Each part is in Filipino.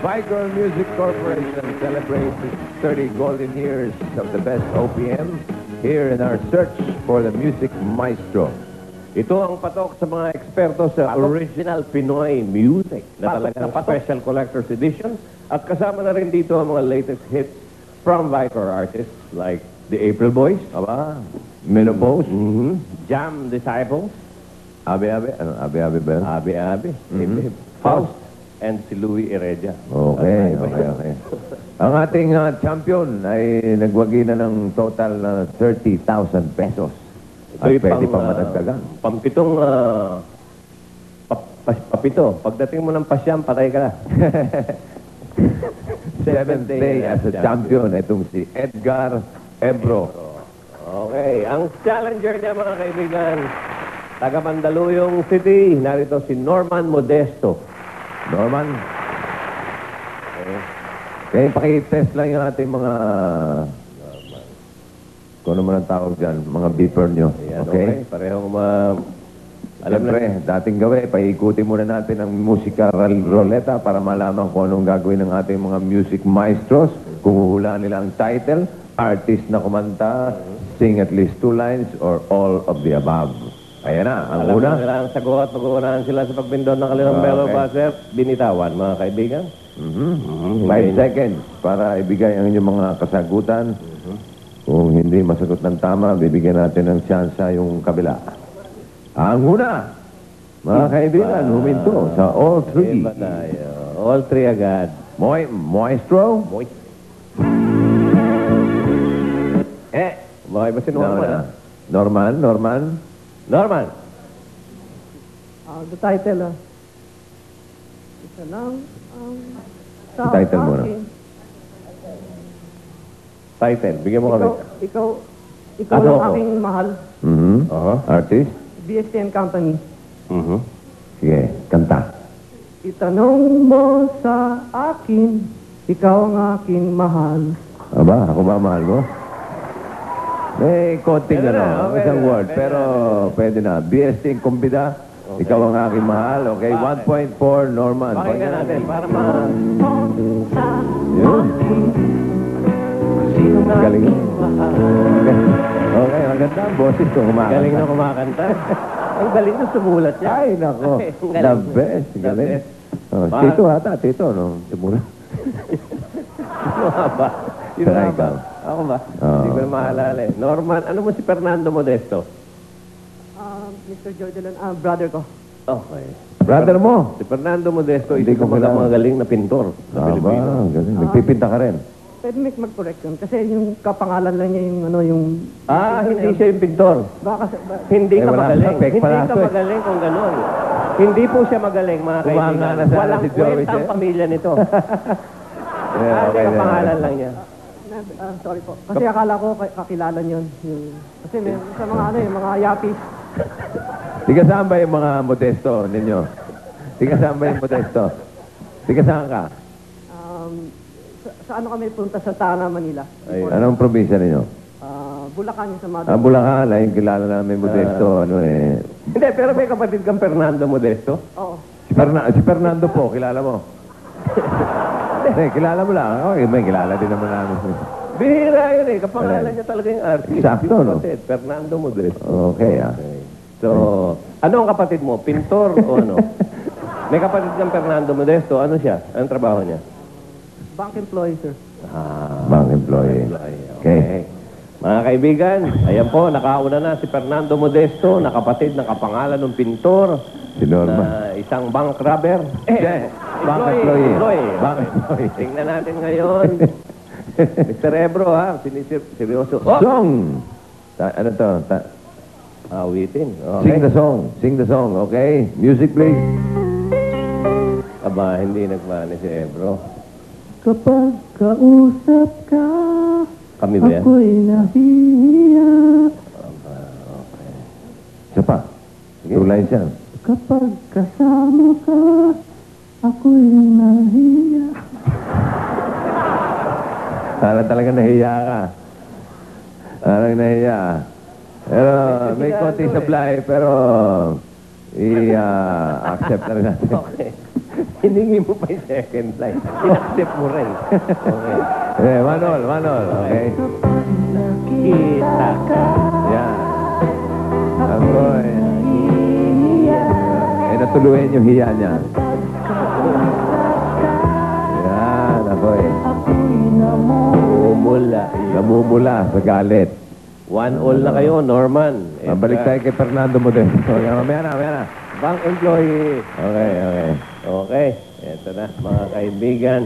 Vicor Music Corporation celebrates its 30 golden years of the best OPM here in our search for the music maestro. Ito ang patok sa mga eksperto sa original Pinoy music na talagang special collector's edition. At kasama na rin dito ang mga latest hits from Vicor artists like the April Boys, aba, Menopause, mm-hmm. Jam Disciples, Abe Abe, ano, Abe Abe ba? yun? Abe Abe, mm-hmm. Faust, and si Louie Heredia. Okay, okay, okay. Ang ating ah, champion ay nagwagi na ng total na 30,000 pesos. At Ito'y pwede pang, ah, matagdagan. Pampitong ah, pa- pas- papito. Pagdating mo ng pasyam, patay ka na. Seventh day as a champion, itong si Edgar Ebro. Okay, ang challenger niya mga kaibigan, taga Mandaluyong City, narito si Norman Modesto. Norman? Okay, pakitest lang yung ating mga... Kung ano man ang tawag dyan, mga beeper nyo. Ayan, Okay? Parehong ma... Alam na, Siyempre, dating gawin, paikutin muna natin ang musika ral- roleta para malaman kung anong gagawin ng ating mga music maestros. Kung huhulaan nila ang title, artist na kumanta, sing at least two lines, or all of the above. Ayan na, ang alam una. na nila ang sagot, mag-uunahan sila sa pagbindon ng kanilang Okay. bellow buzzer. Binitawan, mga kaibigan. Mhm. Five seconds para ibigay ang inyong mga kasagutan. Kung hindi masagot ng tama, bibigyan natin ng tsansa yung kabila. Ang una, mga kaibigan, huminto sa all three. Iba tayo. All three agad. Moy, maestro? Moy. Eh, bakit ba si Norman? No, no. ah? Norman, Norman. Norman. Ah, the title, ah. Isa lang ang sa Title muna. akin. Title. Bigyan mo kami. Ikaw, ikaw, ikaw Ano ang ako? aking mahal. Mhm. Aha. Artist? BSTN Company. Mhm. Sige, kanta. Itanong mo sa akin, ikaw ang aking mahal. Aba, ako ba mahal mo? May konting ano, na, pwede isang na, word, pwede pero pwede na. BST kumbida, ikaw ang aking mahal, okay? 1.4, Norman. Pakinggan natin para ma... Yun. Galing. Okay, okay ang ganda ang boses ko kumakanta. Galing na kumakanta. Ang galing na sumulat niya. Ay, nako. Ang The galing. best. The Galing. best. Oh, Pa- tito ata, tito, no? Simula. Ano nga ba? Sino Try nga ba? ikaw. Ako ba? Oo. Hindi ko na maalala eh. Norman, ano mo si Fernando Modesto? Ah, Mr. Jordan, ah, brother ko. Okay. Brother mo. Si Fernando Modesto, Hindi isa ko sa mga magaling na pintor sa Ah, Pilipino. ba? Galing. Nagpipinta ka rin. Pwede may mag-correct yun. Kasi yung kapangalan lang niya yung ano, yung... Ah, hindi siya yung pintor. Baka, sa- ba, Hindi Eh, ka wala magaling. Hindi pala ka ako eh. magaling kung gano'n. Hindi po siya magaling, mga Kumanga kaibigan. na sana Walang si Joey kwenta ang pamilya nito. Yeah, Ah, okay, okay, na. pangalan lang niya. Ah, sorry po. Kasi akala ko ka- kakilala niyo yun. Yung, kasi may, sa mga ano yung mga yapis. Tiga saan ba yung mga modesto ninyo? Tiga saan ba yung modesto? Tiga saan ka? Um, sa, sa ano kami punta sa Tana, Manila. Ayun. Anong probinsya ninyo? Ah, Bulacan yung sa Mother. Ah, Bulacan. Ay, kilala namin modesto. ano eh. Hindi, pero may kapatid kang Fernando Modesto. Oo. Si, Ferna- si Fernando po, kilala mo? Eh, kilala mo lang. Okay, may kilala din naman namin. Bihira yun eh. Kapangalan niya talaga yung artist. Sakto, no? kapatid, Fernando Modesto. Okay, ah. So, ano ang kapatid mo? Pintor o ano? May kapatid kang Fernando Modesto. Ano siya? Anong trabaho niya? Bank employee, sir. Ah, Bank employee. Okay. Mga kaibigan, ayan po, nakauna na si Fernando Modesto, na kapatid ng kapangalan ng pintor, Si Norma. na isang bank robber. Eh, employee. employee. Bank Okay. employee. Tingnan natin ngayon. Mr. Ebro, ha? Sinisir, seryoso. Oh! Song! Ta- ano to? Ta- Awitin. Sing Okay. the song. Sing the song, okay? Music, please. Aba, hindi nagmani si Ebro. Kapag kausap ka, Kami ba yan? ako'y nahihiya. Isa pa. Two lines yan. Kapag kasama ka, ako'y nahihiya. Kala talaga nahiya ka. Parang nahiya. Pero may konting sablay, pero i-accept na rin natin. Okay. Hiningi mo pa yung second line. Inaccept mo rin. Okay. Eh, Manol, Manol, okay? Kita ka. Yan. Ako'y... Eh, natuluyan yung hiya niya. Yan, ako'y... Umula. Namumula sa galit. One all na kayo, Norman. Mabalik tayo kay Fernando mo din. Okay, mamaya na, mamaya na. Bank employee. Okay, okay. Okay. Eto na, mga kaibigan.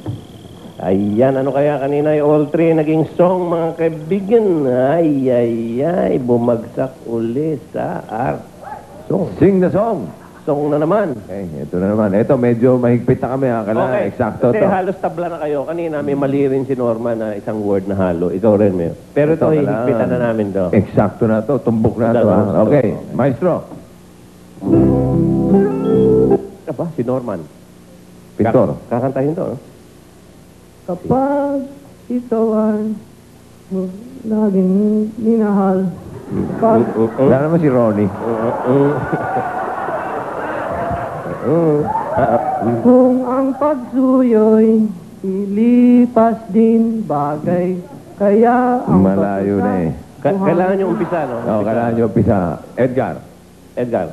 Ayan, ano kaya kanina yung all three naging song, mga kaibigan? Ay, ay, ay, bumagsak uli sa art. Song. Sing the song. Song na naman. Okay, ito na naman. Ito, medyo mahigpit na kami. Ha? Kailangan eksakto Kasi to. halos tabla na kayo. Kanina may mali rin si Norma na isang word na halo. Ikaw rin, Mayor. Pero ito, Ito, hihigpitan na namin to. Eksakto na to. Tumbok na to. Dalawa. ha? Okay, maestro. Aba, si Norman. Pintor. Kak- kakantahin to, no? Kapag ikaw ay laging minahal, pag Wala naman si Ronnie. kung ang pagsuyo'y ilipas din bagay, kaya ang Malayo na eh. Ka- kailangan nyo umpisa, no? Oh, kailangan nyo umpisa. Edgar. Edgar.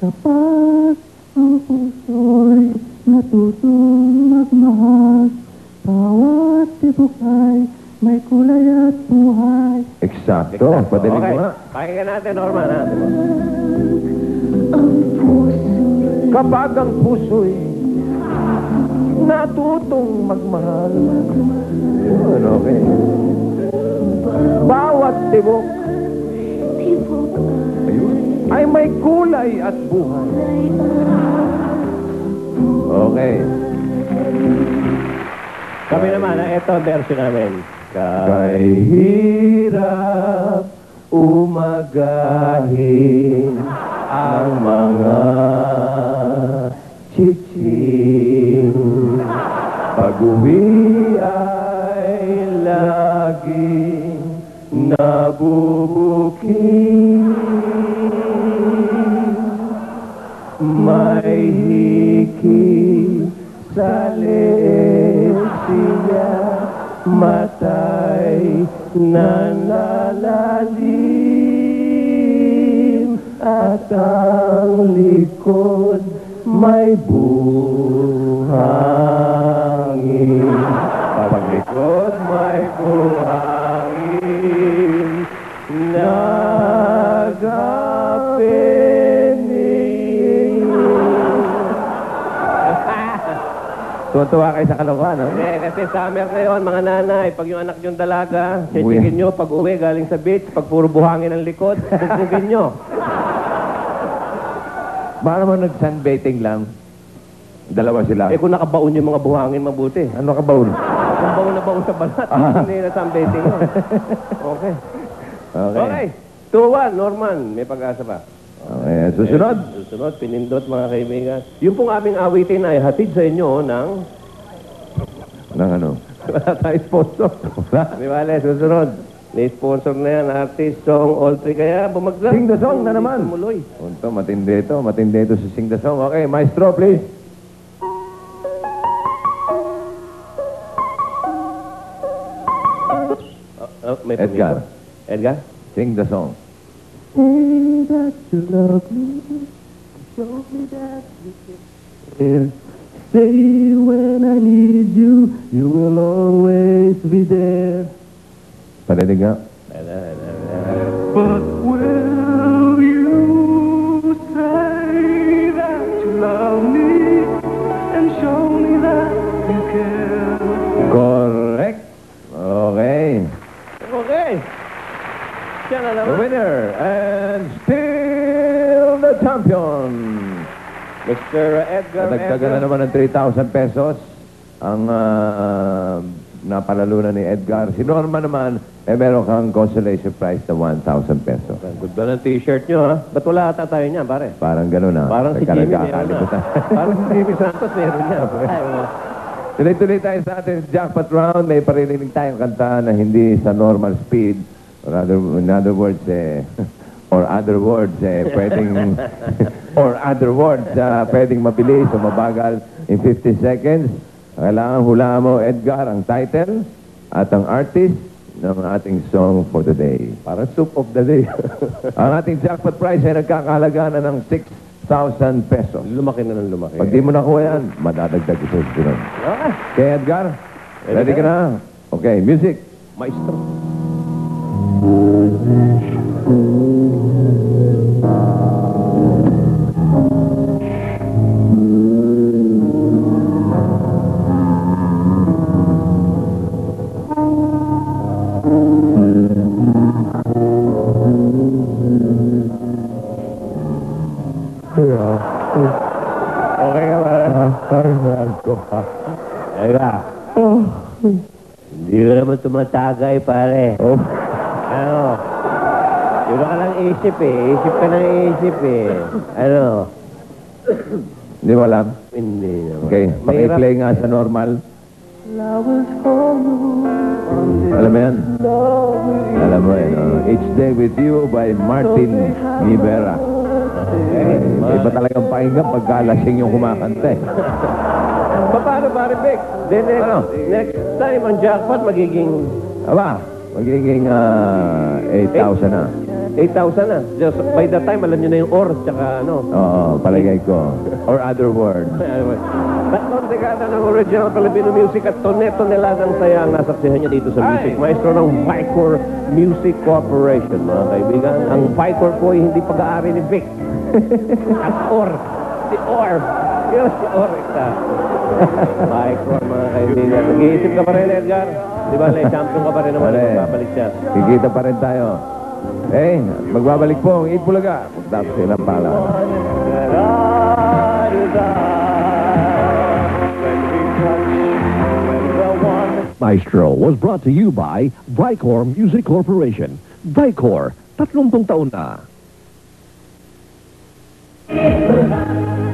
Kapag ang puso'y natutong magmahal, bawat tibok ay may kulay at buhay. Eksakto. Padinig okay. mo nga. Pakinggan natin, Norman, ha? Kapag ang puso'y natutong magmahal. Yun, okay. Bawat tibok ayun, ay may kulay at buhay. Okay. Kami naman? Ito ang version namin. Kay hirap umagahin ang mga chiching. Pag-uwi ay laging nabubuking. May hiki sa leeg matay na nalalim, at ang likod may buhangin. Pag likod may buhangin, nagapinig. Tuwa-tuwa kayo sa kalokohan, no? Hindi, kasi summer ngayon, mga nanay, pag yung anak yung dalaga, chechigin nyo, pag uwi galing sa beach, pag puro buhangin ang likod, bugugin nyo. Baka naman nag-sunbathing lang. Dalawa sila. Eh kung nakabaon yung mga buhangin, mabuti. Ano ka baon? Kung baon na baon sa balat, Ah. hindi na sunbathing yun. Okay. Okay. Okay. 2-1, Norman. May pag-asa pa. Okay, susunod. Eh, Susunod, pinindot mga kaibigan. Yung pong aming awitin ay hatid sa inyo ng... Ng ano? Wala tayo sponsor. Wala. Di bale, susunod. May sponsor na yan, artist, song, all three. Kaya bumagsak. Sing the song na naman. Tumuloy. Punto, matindi ito. Matindi ito sa Sing the Song. Okay, maestro, please. Oh, oh may Edgar. pumiko. Edgar? Sing the song. Say that you love me, show me that you care. Say when I need you, you will always be there. Palinig nga. But will you say that you love me and show me that you care? Correct. Okay. Okay. The winner and still the champion. Mr. Edgar Nadagdagan na Edgar. naman ng 3,000 pesos ang ah, napalalunan ni Edgar. Si Norma naman, eh meron kang consolation prize na 1,000 pesos. Good ba ng t-shirt nyo, ha? Ba't wala ata tayo niya, pare? Parang gano'n na. Parang si Jimmy meron na. Nagkakalimutan. Parang si Jimmy Santos meron niya. Ay, wala. Tuloy-tuloy tayo sa ating jackpot round. May paririnig tayong kanta na hindi sa normal speed. Or other, in other words, eh, or other words, eh, pwedeng, or other words, ah, pwedeng mabilis o mabagal in 50 seconds. Kailangan hulaan mo, Edgar, ang title at ang artist ng ating song for the day. Parang soup of the day. Ang ating jackpot prize ay nagkakahalaga na ng 6,000 pesos. lumaki na ng lumaki. Pag di mo nakuha yan, madadagdag ito sunod. Ah, Okay, Edgar? Ready ka na? Okay, music. maestro. Okay ba? Fernando. Teka. Hindi ka naman tumatagay, pare. Oh, Ano? Iba ka lang isip eh. Isip ka ng isip eh. Ano? Hindi mo alam? Hindi naman. Okay, pakiplay nga sa normal. Alam mo yan? Alam mo yan. oh. Each Day With You by Martin Rivera. Eh, iba talagang pakinggan pagka lasing yung kumakanta eh. Pa- Paano, pare Vic? Then next, Ano? next time ang jackpot magiging Aba, magiging ah, 8,000 na. 8,000 na. Just by that time, alam nyo na yung oras tsaka ano. Oo, palagay ko. Or other words. Tatlong dekada ng original Filipino music at tonet-toneladang saya ang nasaksihan niya dito sa music. Maestro ng Vicor Music Corporation, mga kaibigan. Ang Vicor po ay hindi pag-aari ni Vic. At Or. Si Or. Yun si Or. Ita. Vicor, mga kaibigan. Nag-iisip ka pa rin, Edgar. Di ba, Le? Champion ka pa rin naman. Pare. Magbabalik siya. Kikita pa rin tayo. Eh, magbabalik po ang Eat Bulaga. Pagtapos ilang pala. Maestro was brought to you by Vicor Music Corporation. Vicor, 30 taon na. Thank you.